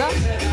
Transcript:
Yeah.